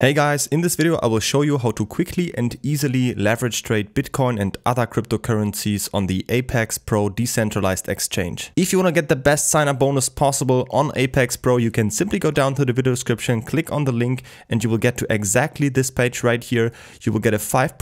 Hey guys, in this video I will show you how to quickly and easily leverage trade Bitcoin and other cryptocurrencies on the Apex Pro decentralized exchange. If you want to get the best sign up bonus possible on Apex Pro, you can simply go down to the video description, click on the link and you will get to exactly this page right here. You will get a 5%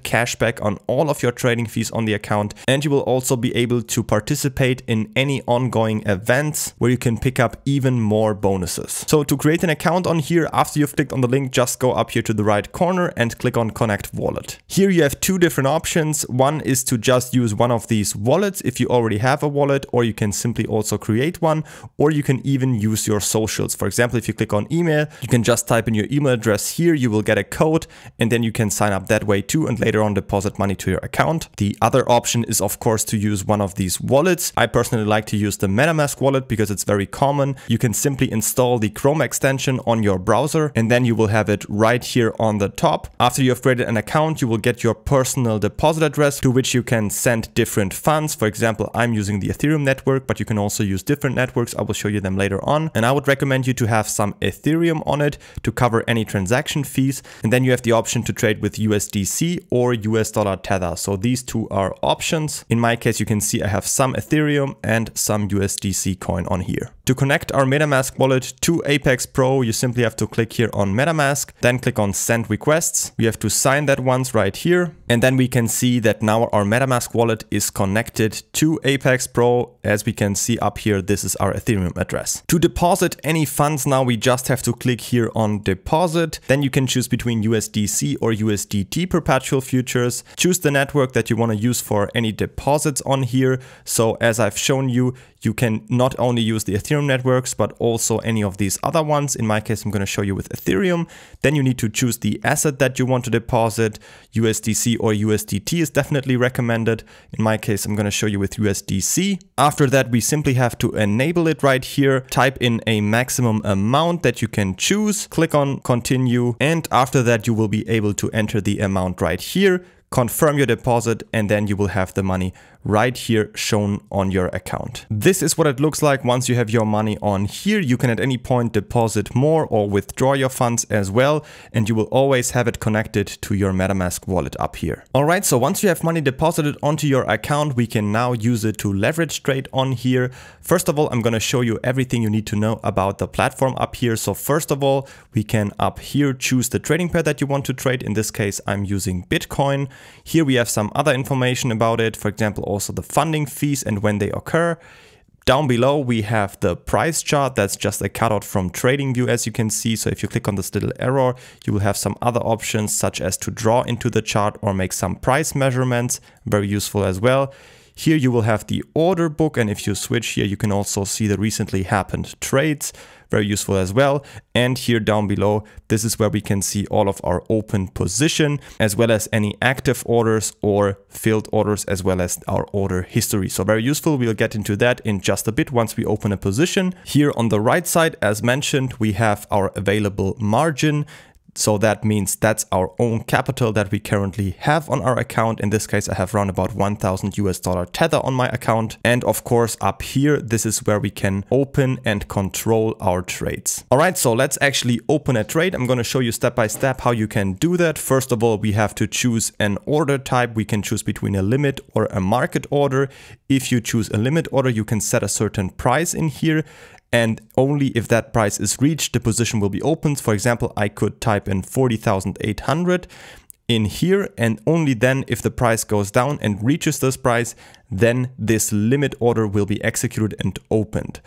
cashback on all of your trading fees on the account and you will also be able to participate in any ongoing events where you can pick up even more bonuses. So to create an account on here after you've clicked on the link, just go up here to the right corner and click on connect wallet. Here you have two different options. One is to just use one of these wallets if you already have a wallet or you can simply also create one or you can even use your socials. For example, if you click on email, you can just type in your email address here, you will get a code and then you can sign up that way too and later on deposit money to your account. The other option is of course to use one of these wallets. I personally like to use the MetaMask wallet because it's very common. You can simply install the Chrome extension on your browser and then you will have it right here on the top. After you have created an account, you will get your personal deposit address to which you can send different funds. For example, I'm using the Ethereum network, but you can also use different networks. I will show you them later on. And I would recommend you to have some Ethereum on it to cover any transaction fees. And then you have the option to trade with USDC or US dollar Tether. So these two are options. In my case, you can see I have some Ethereum and some USDC coin on here. To connect our MetaMask wallet to Apex Pro, you simply have to click here on MetaMask, then click on send requests. We have to sign that once right here. And then we can see that now our MetaMask wallet is connected to Apex Pro. As we can see up here, this is our Ethereum address. To deposit any funds now, we just have to click here on deposit. Then you can choose between USDC or USDT perpetual futures. Choose the network that you want to use for any deposits on here. So as I've shown you, you can not only use the Ethereum networks, but also any of these other ones. In my case, I'm going to show you with Ethereum. Then you need to choose the asset that you want to deposit. USDC or USDT is definitely recommended. In my case, I'm going to show you with USDC. After that, we simply have to enable it right here. Type in a maximum amount that you can choose. Click on continue. And after that, you will be able to enter the amount right here confirm your deposit and then you will have the money right here shown on your account. This is what it looks like once you have your money on here. You can at any point deposit more or withdraw your funds as well, and you will always have it connected to your MetaMask wallet up here. All right, so once you have money deposited onto your account, we can now use it to leverage trade on here. First of all, I'm going to show you everything you need to know about the platform up here. So first of all, we can up here choose the trading pair that you want to trade. In this case, I'm using Bitcoin. Here we have some other information about it. For example, also the funding fees and when they occur. Down below, we have the price chart. That's just a cutout from TradingView, as you can see. So if you click on this little arrow, you will have some other options, such as to draw into the chart or make some price measurements. Very useful as well. Here you will have the order book and if you switch here you can also see the recently happened trades, very useful as well. And here down below, this is where we can see all of our open position as well as any active orders or filled orders as well as our order history. So very useful, we'll get into that in just a bit once we open a position. Here on the right side, as mentioned, we have our available margin so that means that's our own capital that we currently have on our account. In this case, I have around about 1000 US dollar tether on my account. And of course, up here, this is where we can open and control our trades. All right, so let's actually open a trade. I'm going to show you step by step how you can do that. First of all, we have to choose an order type. We can choose between a limit or a market order. If you choose a limit order, you can set a certain price in here and only if that price is reached, the position will be opened. For example, I could type in 40,800 in here and only then if the price goes down and reaches this price, then this limit order will be executed and opened.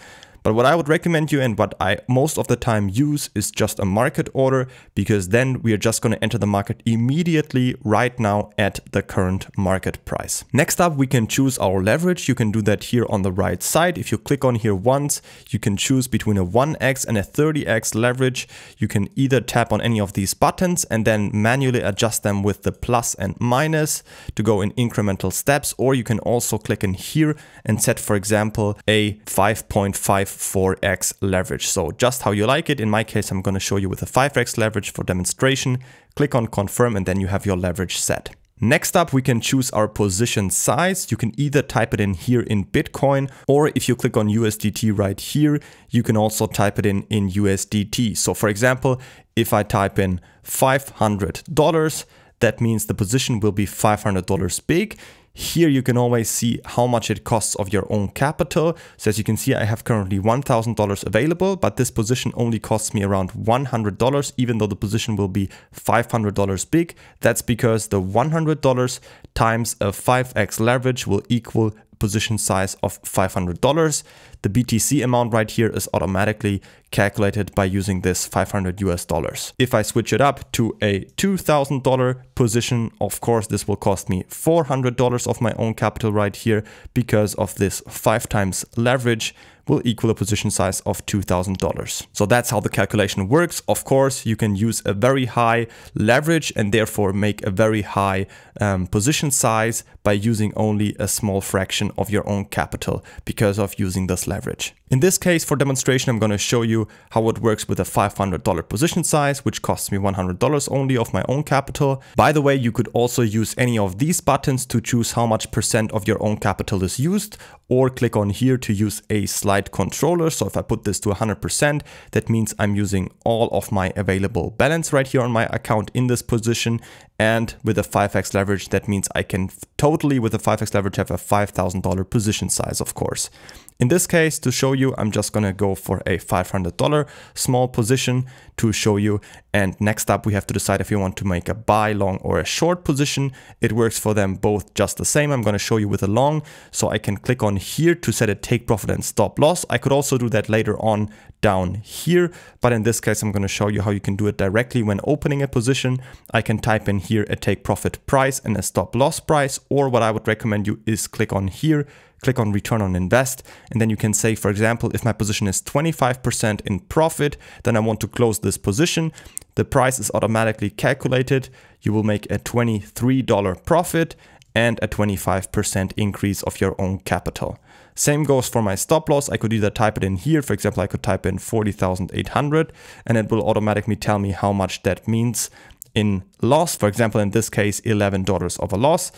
But what I would recommend you and what I most of the time use is just a market order because then we are just going to enter the market immediately right now at the current market price. Next up, we can choose our leverage. You can do that here on the right side. If you click on here once, you can choose between a 1x and a 30x leverage. You can either tap on any of these buttons and then manually adjust them with the plus and minus to go in incremental steps, or you can also click in here and set, for example, a 5.5 4x leverage. So just how you like it. In my case, I'm going to show you with a 5x leverage for demonstration. Click on confirm and then you have your leverage set. Next up, we can choose our position size. You can either type it in here in Bitcoin, or if you click on USDT right here, you can also type it in in USDT. So for example, if I type in $500, that means the position will be $500 big. Here you can always see how much it costs of your own capital. So as you can see, I have currently $1,000 available, but this position only costs me around $100, even though the position will be $500 big. That's because the $100 times a 5x leverage will equal position size of $500. The BTC amount right here is automatically calculated by using this 500 US dollars. If I switch it up to a $2,000 position, of course, this will cost me $400 of my own capital right here because of this five times leverage will equal a position size of $2,000. So that's how the calculation works. Of course, you can use a very high leverage and therefore make a very high um, position size by using only a small fraction of your own capital because of using this leverage. In this case, for demonstration, I'm going to show you how it works with a $500 position size, which costs me $100 only of my own capital. By the way, you could also use any of these buttons to choose how much percent of your own capital is used, or click on here to use a slide controller. So if I put this to 100%, that means I'm using all of my available balance right here on my account in this position. And with a 5x leverage, that means I can totally with a 5x leverage have a $5,000 position size, of course. In this case, to show you, I'm just gonna go for a $500 small position to show you. And next up, we have to decide if you want to make a buy, long, or a short position. It works for them both just the same. I'm gonna show you with a long, so I can click on here to set a take profit and stop loss. I could also do that later on down here, but in this case, I'm gonna show you how you can do it directly when opening a position. I can type in here a take profit price and a stop loss price, or what I would recommend you is click on here click on return on invest. And then you can say, for example, if my position is 25% in profit, then I want to close this position. The price is automatically calculated. You will make a $23 profit and a 25% increase of your own capital. Same goes for my stop loss. I could either type it in here. For example, I could type in 40,800 and it will automatically tell me how much that means in loss. For example, in this case, $11 of a loss,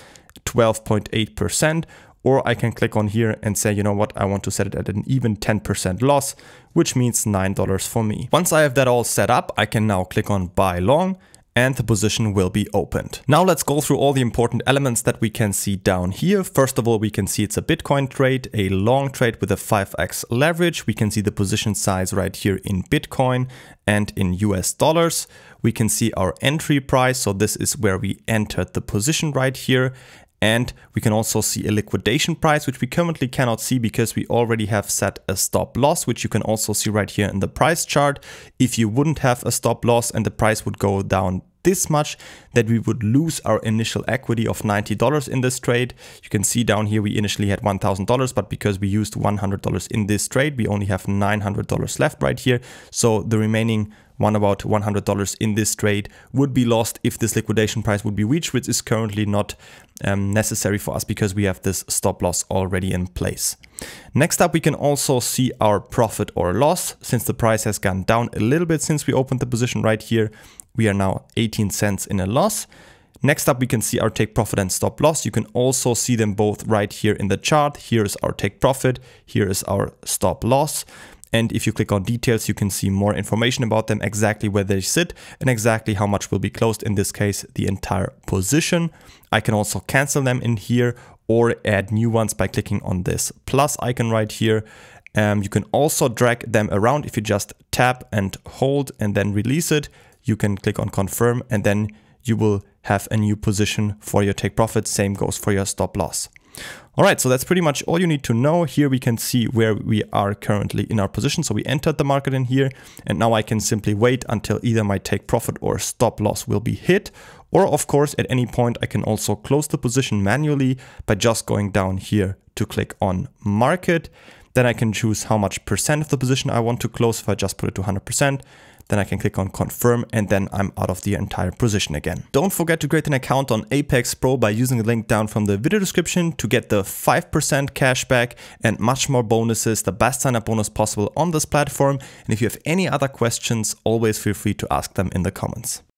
12.8% or I can click on here and say, you know what, I want to set it at an even 10% loss, which means $9 for me. Once I have that all set up, I can now click on buy long and the position will be opened. Now let's go through all the important elements that we can see down here. First of all, we can see it's a Bitcoin trade, a long trade with a 5x leverage. We can see the position size right here in Bitcoin and in US dollars. We can see our entry price. So this is where we entered the position right here. And we can also see a liquidation price, which we currently cannot see because we already have set a stop loss, which you can also see right here in the price chart. If you wouldn't have a stop loss and the price would go down this much that we would lose our initial equity of $90 in this trade. You can see down here we initially had $1,000 but because we used $100 in this trade we only have $900 left right here. So the remaining one about $100 in this trade would be lost if this liquidation price would be reached, which is currently not um, necessary for us because we have this stop loss already in place. Next up, we can also see our profit or loss. Since the price has gone down a little bit since we opened the position right here, we are now 18 cents in a loss. Next up, we can see our take profit and stop loss. You can also see them both right here in the chart. Here is our take profit, here is our stop loss. And if you click on details, you can see more information about them, exactly where they sit and exactly how much will be closed. In this case, the entire position. I can also cancel them in here or add new ones by clicking on this plus icon right here. Um, you can also drag them around if you just tap and hold and then release it. You can click on confirm and then you will have a new position for your take profit. Same goes for your stop loss. All right, so that's pretty much all you need to know. Here we can see where we are currently in our position. So we entered the market in here and now I can simply wait until either my take profit or stop loss will be hit. Or of course, at any point, I can also close the position manually by just going down here to click on market. Then I can choose how much percent of the position I want to close. If I just put it to 100%, then I can click on confirm and then I'm out of the entire position again. Don't forget to create an account on Apex Pro by using the link down from the video description to get the 5% cashback and much more bonuses, the best sign up bonus possible on this platform. And if you have any other questions, always feel free to ask them in the comments.